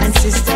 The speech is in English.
And Sister